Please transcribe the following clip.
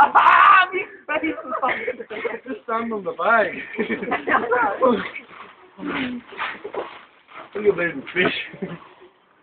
Ah, me face! Just stand on the bag. Look at the fish.